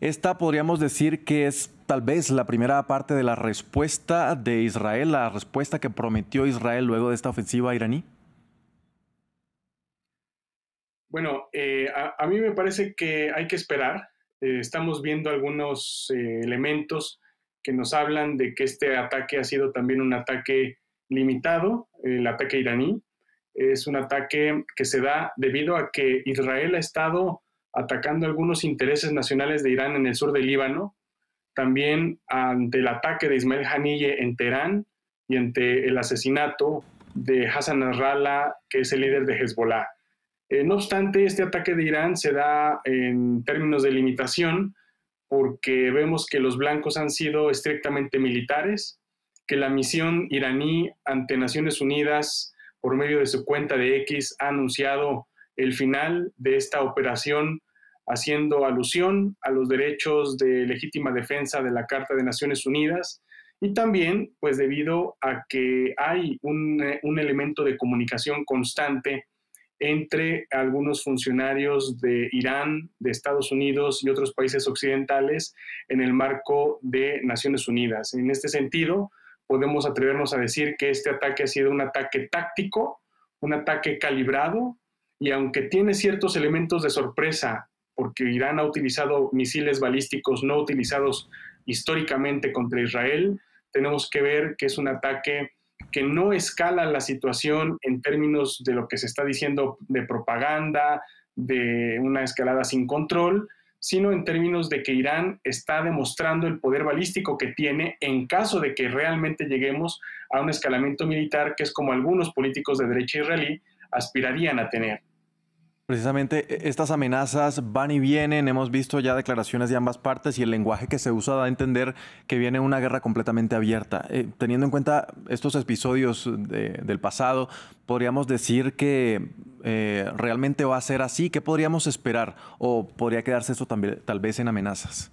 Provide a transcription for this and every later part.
Esta podríamos decir que es tal vez la primera parte de la respuesta de Israel, la respuesta que prometió Israel luego de esta ofensiva iraní. Bueno, eh, a, mí me parece que hay que esperar. Eh, estamos viendo algunos eh, elementos que nos hablan de que este ataque ha sido también un ataque limitado, el ataque iraní. Es un ataque que se da debido a que Israel ha estado atacando algunos intereses nacionales de Irán en el sur del Líbano, también ante el ataque de Ismail Haniyeh en Teherán y ante el asesinato de Hassan Nasrallah, que es el líder de Hezbollah. Eh, no obstante, este ataque de Irán se da en términos de limitación porque vemos que los blancos han sido estrictamente militares, que la misión iraní ante Naciones Unidas por medio de su cuenta de X ha anunciado el final de esta operación haciendo alusión a los derechos de legítima defensa de la Carta de Naciones Unidas y también pues debido a que hay un, un elemento de comunicación constante entre algunos funcionarios de Irán, de Estados Unidos y otros países occidentales en el marco de Naciones Unidas. En este sentido, podemos atrevernos a decir que este ataque ha sido un ataque táctico, un ataque calibrado, y aunque tiene ciertos elementos de sorpresa, porque Irán ha utilizado misiles balísticos no utilizados históricamente contra Israel, tenemos que ver que es un ataque que no escala la situación en términos de lo que se está diciendo de propaganda, de una escalada sin control, sino en términos de que Irán está demostrando el poder balístico que tiene en caso de que realmente lleguemos a un escalamiento militar, que es como algunos políticos de derecha israelí aspirarían a tener. Precisamente e, estas amenazas van y vienen, hemos visto ya declaraciones de ambas partes y el lenguaje que se usa da a entender que viene una guerra completamente abierta. Eh, teniendo en cuenta estos episodios del pasado, podríamos decir que eh, realmente va a ser así. ¿Qué podríamos esperar? ¿O podría quedarse esto también, tal vez en amenazas?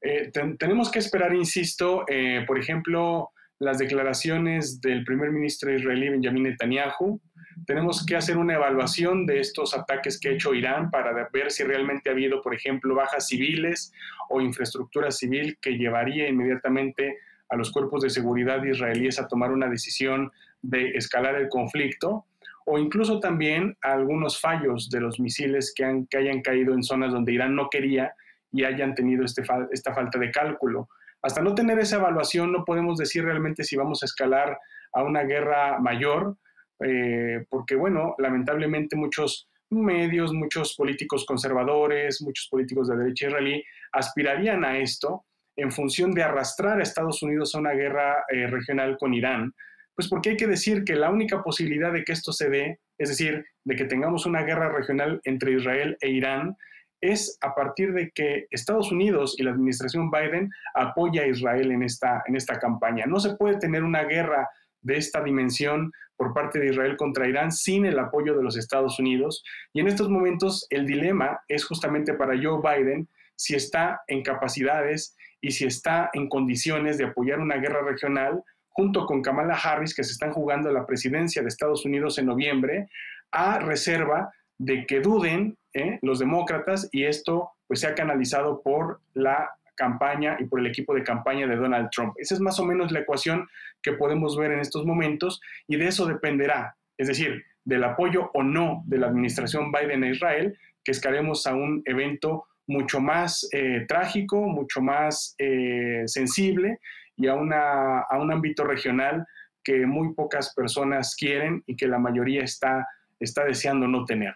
Eh, tenemos que esperar, insisto, por ejemplo, las declaraciones del primer ministro israelí Benjamin Netanyahu, tenemos que hacer una evaluación de estos ataques que ha hecho Irán para ver si realmente ha habido, por ejemplo, bajas civiles o infraestructura civil que llevaría inmediatamente a los cuerpos de seguridad israelíes a tomar una decisión de escalar el conflicto o incluso también algunos fallos de los misiles que, han, que hayan caído en zonas donde Irán no quería y hayan tenido este, esta falta de cálculo. Hasta no tener esa evaluación no podemos decir realmente si vamos a escalar a una guerra mayor, eh, porque bueno, lamentablemente muchos medios, muchos políticos conservadores, muchos políticos de derecha israelí aspirarían a esto en función de arrastrar a Estados Unidos a una guerra eh, regional con Irán, pues porque hay que decir que la única posibilidad de que esto se dé, es decir, de que tengamos una guerra regional entre Israel e Irán, es a partir de que Estados Unidos y la administración Biden apoya a Israel en esta, en esta campaña. No se puede tener una guerra de esta dimensión por parte de Israel contra Irán sin el apoyo de los Estados Unidos. Y en estos momentos el dilema es justamente para Joe Biden si está en capacidades y si está en condiciones de apoyar una guerra regional junto con Kamala Harris, que se están jugando la presidencia de Estados Unidos en noviembre, a reserva de que duden ¿eh? los demócratas y esto pues sea canalizado por la campaña y por el equipo de campaña de Donald Trump. Esa es más o menos la ecuación que podemos ver en estos momentos y de eso dependerá, es decir, del apoyo o no de la administración Biden a Israel, que escaremos a un evento mucho más eh, trágico, mucho más eh, sensible y a, una, a un ámbito regional que muy pocas personas quieren y que la mayoría está, está deseando no tener.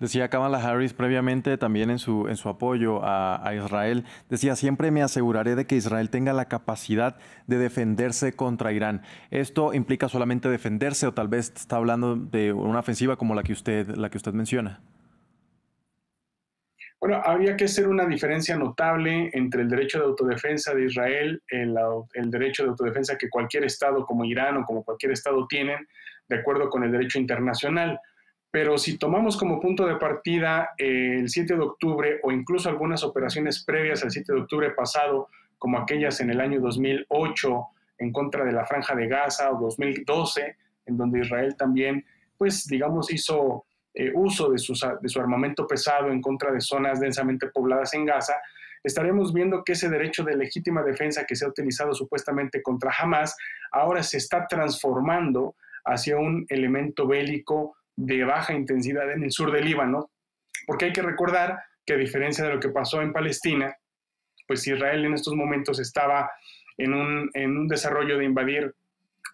Decía Kamala Harris previamente también en su, en su apoyo a, Israel, decía, siempre me aseguraré de que Israel tenga la capacidad de defenderse contra Irán. ¿Esto implica solamente defenderse o tal vez está hablando de una ofensiva como la que usted, la que usted menciona? Bueno, habría que hacer una diferencia notable entre el derecho de autodefensa de Israel, el, el derecho de autodefensa que cualquier Estado como Irán o como cualquier Estado tienen, de acuerdo con el derecho internacional. Pero si tomamos como punto de partida el 7 de octubre o incluso algunas operaciones previas al 7 de octubre pasado, como aquellas en el año 2008 en contra de la franja de Gaza o 2012, en donde Israel también, pues digamos, hizo eh, uso de, de su armamento pesado en contra de zonas densamente pobladas en Gaza, estaremos viendo que ese derecho de legítima defensa que se ha utilizado supuestamente contra Hamas ahora se está transformando hacia un elemento bélico de baja intensidad en el sur del Líbano, porque hay que recordar que a diferencia de lo que pasó en Palestina, pues Israel en estos momentos estaba en un, desarrollo de invadir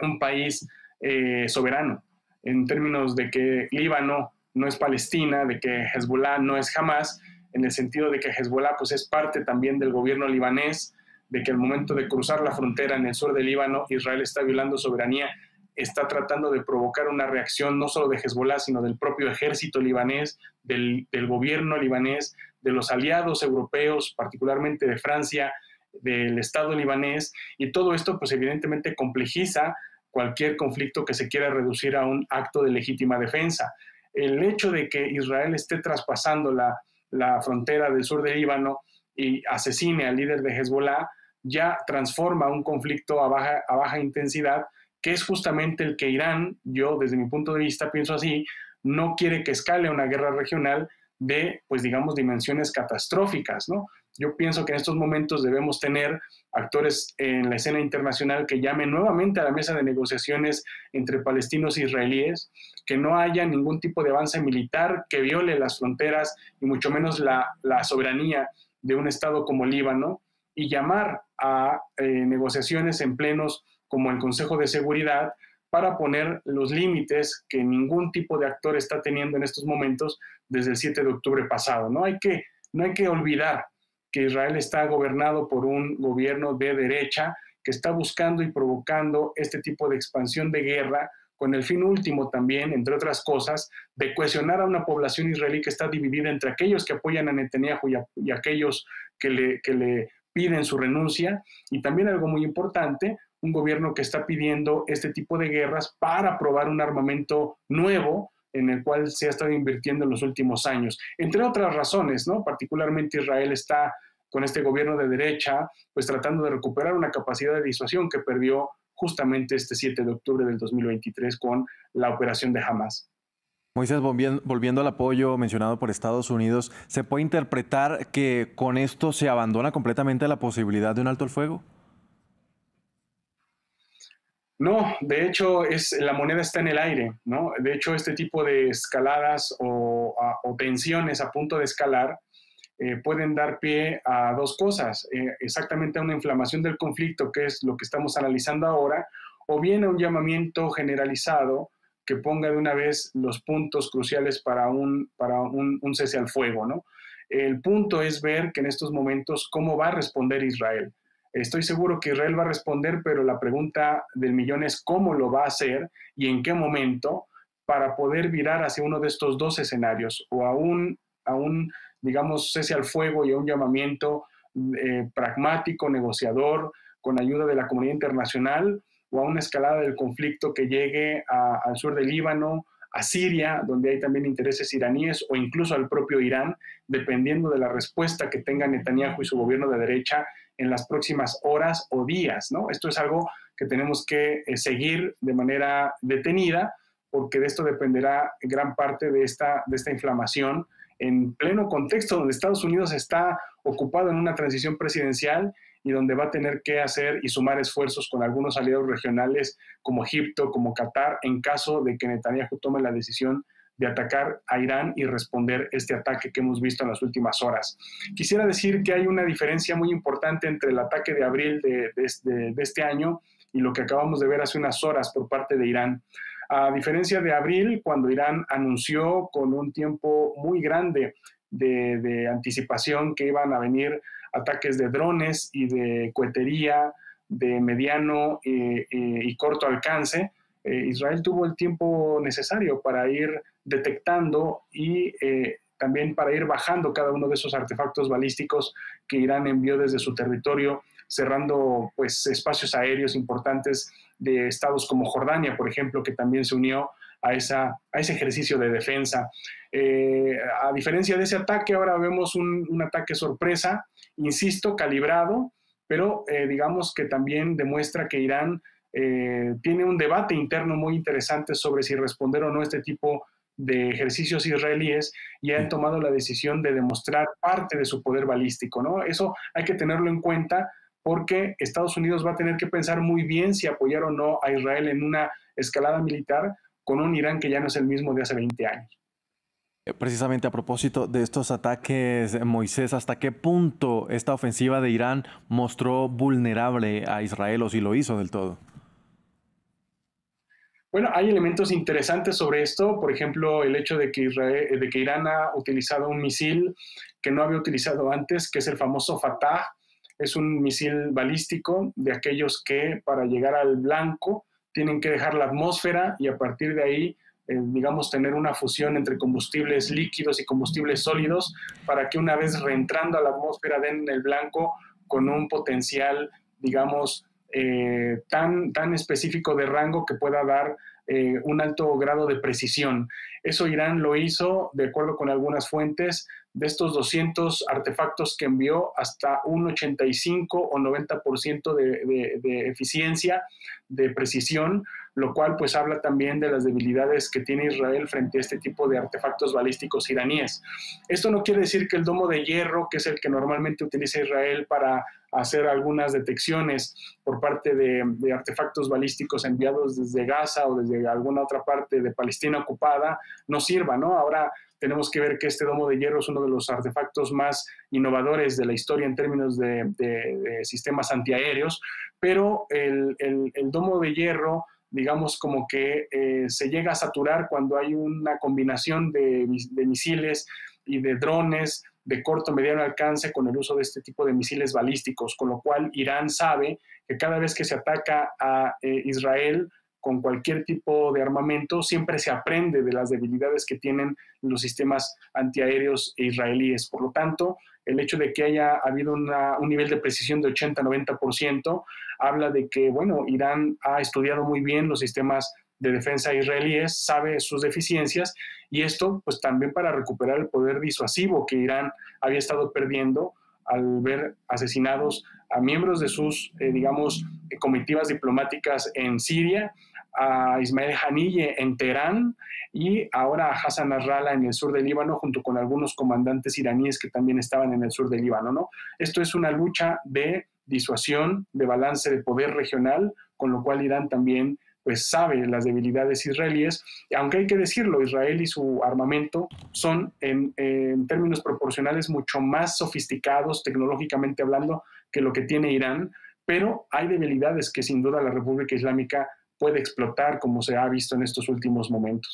un país eh, soberano, en términos de que Líbano no es Palestina, de que Hezbollah no es Hamas, en el sentido de que Hezbollah pues, es parte también del gobierno libanés, de que al momento de cruzar la frontera en el sur del Líbano, Israel está violando soberanía, está tratando de provocar una reacción no solo de Hezbollah, sino del propio ejército libanés, del, del gobierno libanés, de los aliados europeos, particularmente de Francia, del Estado libanés, y todo esto pues evidentemente complejiza cualquier conflicto que se quiera reducir a un acto de legítima defensa. El hecho de que Israel esté traspasando la, la frontera del sur del Líbano y asesine al líder de Hezbollah ya transforma un conflicto a baja, a baja intensidad, que es justamente el que Irán, yo desde mi punto de vista pienso así, no quiere que escale una guerra regional, de, pues digamos, dimensiones catastróficas, ¿no? Yo pienso que en estos momentos debemos tener actores en la escena internacional que llamen nuevamente a la mesa de negociaciones entre palestinos e israelíes, que no haya ningún tipo de avance militar que viole las fronteras y mucho menos la, soberanía de un Estado como Líbano, y llamar a eh, negociaciones en plenos como el Consejo de Seguridad para poner los límites que ningún tipo de actor está teniendo en estos momentos desde el 7 de octubre pasado. No hay que, no hay que olvidar que Israel está gobernado por un gobierno de derecha que está buscando y provocando este tipo de expansión de guerra con el fin último también, entre otras cosas, de cohesionar a una población israelí que está dividida entre aquellos que apoyan a Netanyahu y, y aquellos que le, que le piden su renuncia. Y también algo muy importante, un gobierno que está pidiendo este tipo de guerras para probar un armamento nuevo en el cual se ha estado invirtiendo en los últimos años. Entre otras razones, ¿no? Particularmente Israel está con este gobierno de derecha, pues tratando de recuperar una capacidad de disuasión que perdió justamente este 7 de octubre del 2023 con la operación de Hamas. Moisés, volviendo al apoyo mencionado por Estados Unidos, ¿se puede interpretar que con esto se abandona completamente la posibilidad de un alto el fuego? No, de hecho es, la moneda está en el aire, ¿no? De hecho este tipo de escaladas o, tensiones a punto de escalar eh, pueden dar pie a dos cosas, eh, exactamente a una inflamación del conflicto, que es lo que estamos analizando ahora, o bien a un llamamiento generalizado que ponga de una vez los puntos cruciales para un, para un cese al fuego, ¿no? El punto es ver que en estos momentos cómo va a responder Israel. Estoy seguro que Israel va a responder, pero la pregunta del millón es cómo lo va a hacer y en qué momento para poder virar hacia uno de estos dos escenarios, o a un, a un digamos, cese al fuego y a un llamamiento eh, pragmático, negociador, con ayuda de la comunidad internacional, o a una escalada del conflicto que llegue al sur del Líbano, a Siria, donde hay también intereses iraníes, o incluso al propio Irán, dependiendo de la respuesta que tenga Netanyahu y su gobierno de derecha en las próximas horas o días, ¿no? Esto es algo que tenemos que eh, seguir de manera detenida, porque de esto dependerá gran parte de esta, de esta inflamación en pleno contexto donde Estados Unidos está ocupado en una transición presidencial y donde va a tener que hacer y sumar esfuerzos con algunos aliados regionales como Egipto, como Qatar, en caso de que Netanyahu tome la decisión de atacar a Irán y responder este ataque que hemos visto en las últimas horas. Quisiera decir que hay una diferencia muy importante entre el ataque de abril de, este año y lo que acabamos de ver hace unas horas por parte de Irán. A diferencia de abril, cuando Irán anunció con un tiempo muy grande de, anticipación que iban a venir ataques de drones y de cohetería de mediano eh, eh, y corto alcance, eh, Israel tuvo el tiempo necesario para ir detectando y también para ir bajando cada uno de esos artefactos balísticos que Irán envió desde su territorio, cerrando pues, espacios aéreos importantes de estados como Jordania, por ejemplo, que también se unió a, esa, a ese ejercicio de defensa. Eh, a diferencia de ese ataque, ahora vemos un, un ataque sorpresa, insisto, calibrado, pero digamos que también demuestra que Irán eh, tiene un debate interno muy interesante sobre si responder o no a este tipo de ejercicios israelíes y han tomado la decisión de demostrar parte de su poder balístico, ¿no? Eso hay que tenerlo en cuenta porque Estados Unidos va a tener que pensar muy bien si apoyar o no a Israel en una escalada militar con un Irán que ya no es el mismo de hace 20 años. Eh, precisamente a propósito de estos ataques, Moisés, ¿hasta qué punto esta ofensiva de Irán mostró vulnerable a Israel o si lo hizo del todo? Bueno, hay elementos interesantes sobre esto, por ejemplo, el hecho de que, Israel, de que Irán ha utilizado un misil que no había utilizado antes, que es el famoso Fatah, es un misil balístico de aquellos que para llegar al blanco tienen que dejar la atmósfera y a partir de ahí, eh, digamos, tener una fusión entre combustibles líquidos y combustibles sólidos para que una vez reentrando a la atmósfera den el blanco con un potencial, digamos, eh, tan, tan específico de rango que pueda dar eh, un alto grado de precisión. Eso Irán lo hizo, de acuerdo con algunas fuentes, de estos 200 artefactos que envió, hasta un 85 o 90% de, de, eficiencia, de precisión, lo cual pues habla también de las debilidades que tiene Israel frente a este tipo de artefactos balísticos iraníes. Esto no quiere decir que el domo de hierro, que es el que normalmente utiliza Israel para hacer algunas detecciones por parte de, artefactos balísticos enviados desde Gaza o desde alguna otra parte de Palestina ocupada no sirva, ¿no? Ahora tenemos que ver que este domo de hierro es uno de los artefactos más innovadores de la historia en términos de, sistemas antiaéreos, pero el, domo de hierro digamos como que eh, se llega a saturar cuando hay una combinación de, de misiles y de drones de corto mediano alcance con el uso de este tipo de misiles balísticos, con lo cual Irán sabe que cada vez que se ataca a eh, Israel con cualquier tipo de armamento, siempre se aprende de las debilidades que tienen los sistemas antiaéreos israelíes. Por lo tanto, el hecho de que haya habido un nivel de precisión de 80-90% habla de que, bueno, Irán ha estudiado muy bien los sistemas de defensa israelíes, sabe sus deficiencias y esto pues también para recuperar el poder disuasivo que Irán había estado perdiendo al ver asesinados a miembros de sus, eh, digamos, comitivas diplomáticas en Siria, a Ismael Haniyeh en Teherán y ahora a Hassan Nasrallah en el sur del Líbano, junto con algunos comandantes iraníes que también estaban en el sur del Líbano. ¿no? Esto es una lucha de disuasión, de balance de poder regional, con lo cual Irán también pues sabe las debilidades israelíes, aunque hay que decirlo, Israel y su armamento son en, términos proporcionales mucho más sofisticados tecnológicamente hablando que lo que tiene Irán, pero hay debilidades que sin duda la República Islámica puede explotar como se ha visto en estos últimos momentos.